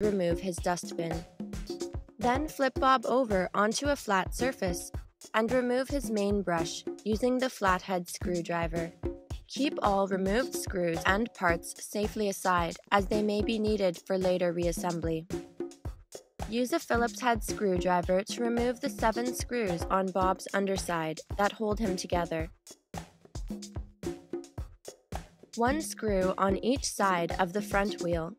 remove his dustbin. Then flip Bob over onto a flat surface and remove his main brush using the flathead screwdriver. Keep all removed screws and parts safely aside as they may be needed for later reassembly. Use a Phillips head screwdriver to remove the seven screws on Bob's underside that hold him together. One screw on each side of the front wheel.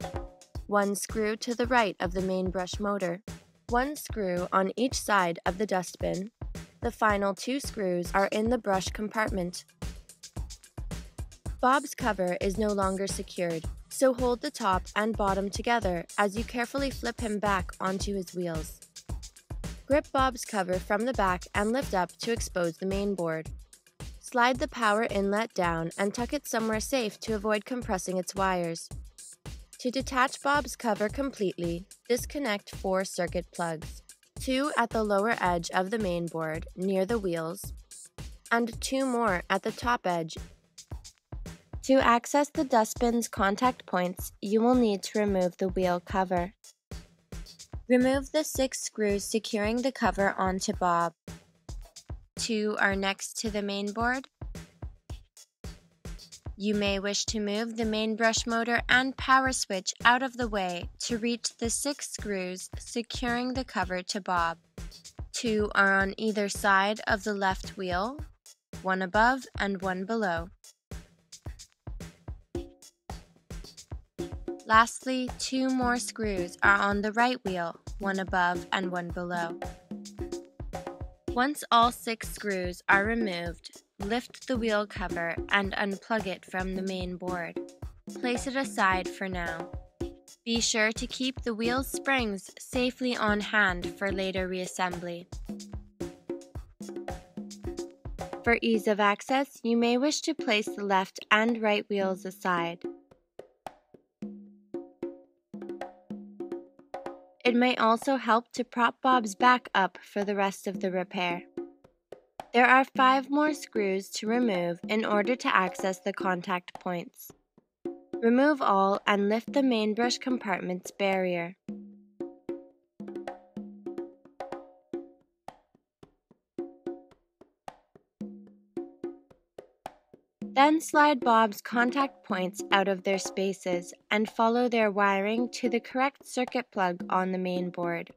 One screw to the right of the main brush motor. One screw on each side of the dustbin. The final two screws are in the brush compartment. Bob's cover is no longer secured, so hold the top and bottom together as you carefully flip him back onto his wheels. Grip Bob's cover from the back and lift up to expose the main board. Slide the power inlet down and tuck it somewhere safe to avoid compressing its wires. To detach Bob's cover completely, disconnect four circuit plugs, two at the lower edge of the main board near the wheels, and two more at the top edge to access the dustbin's contact points, you will need to remove the wheel cover. Remove the six screws securing the cover onto Bob. Two are next to the main board. You may wish to move the main brush motor and power switch out of the way to reach the six screws securing the cover to Bob. Two are on either side of the left wheel, one above and one below. Lastly, two more screws are on the right wheel, one above and one below. Once all six screws are removed, lift the wheel cover and unplug it from the main board. Place it aside for now. Be sure to keep the wheel springs safely on hand for later reassembly. For ease of access, you may wish to place the left and right wheels aside. It may also help to prop Bob's back up for the rest of the repair. There are five more screws to remove in order to access the contact points. Remove all and lift the main brush compartment's barrier. Then slide Bob's contact points out of their spaces and follow their wiring to the correct circuit plug on the main board.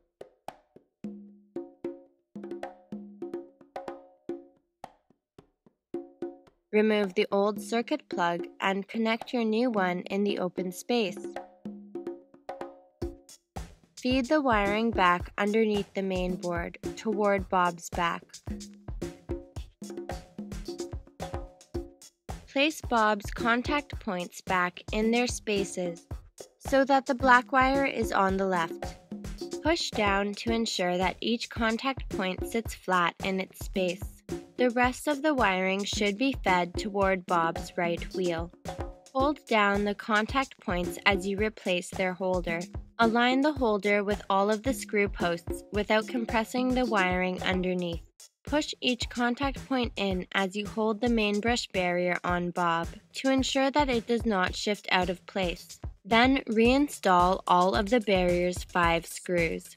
Remove the old circuit plug and connect your new one in the open space. Feed the wiring back underneath the main board toward Bob's back. Place Bob's contact points back in their spaces so that the black wire is on the left. Push down to ensure that each contact point sits flat in its space. The rest of the wiring should be fed toward Bob's right wheel. Hold down the contact points as you replace their holder. Align the holder with all of the screw posts without compressing the wiring underneath. Push each contact point in as you hold the main brush barrier on Bob to ensure that it does not shift out of place. Then reinstall all of the barrier's five screws.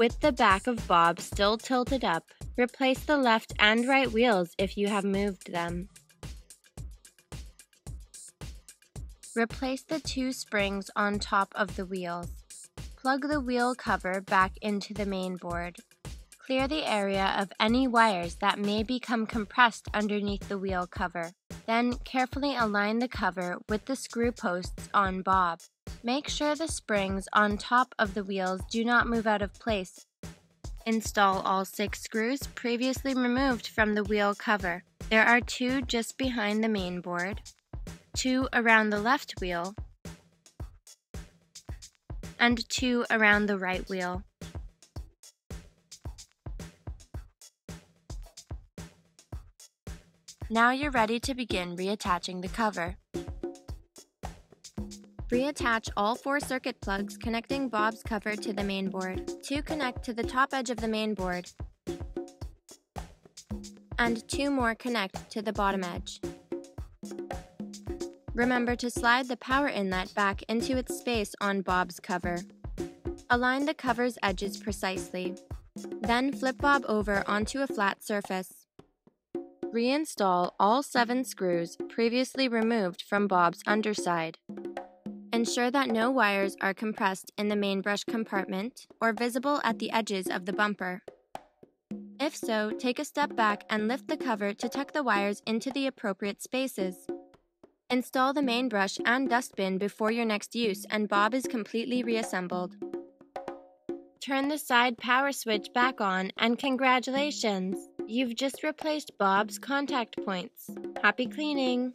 With the back of Bob still tilted up, replace the left and right wheels if you have moved them. Replace the two springs on top of the wheels. Plug the wheel cover back into the main board. Clear the area of any wires that may become compressed underneath the wheel cover. Then carefully align the cover with the screw posts on Bob. Make sure the springs on top of the wheels do not move out of place. Install all six screws previously removed from the wheel cover. There are two just behind the main board, two around the left wheel, and two around the right wheel. Now you're ready to begin reattaching the cover. Reattach all four circuit plugs connecting Bob's cover to the main board. Two connect to the top edge of the main board and two more connect to the bottom edge. Remember to slide the power inlet back into its space on Bob's cover. Align the cover's edges precisely. Then flip Bob over onto a flat surface. Reinstall all seven screws previously removed from Bob's underside. Ensure that no wires are compressed in the main brush compartment or visible at the edges of the bumper. If so, take a step back and lift the cover to tuck the wires into the appropriate spaces. Install the main brush and dustbin before your next use and Bob is completely reassembled. Turn the side power switch back on and congratulations! You've just replaced Bob's contact points. Happy cleaning!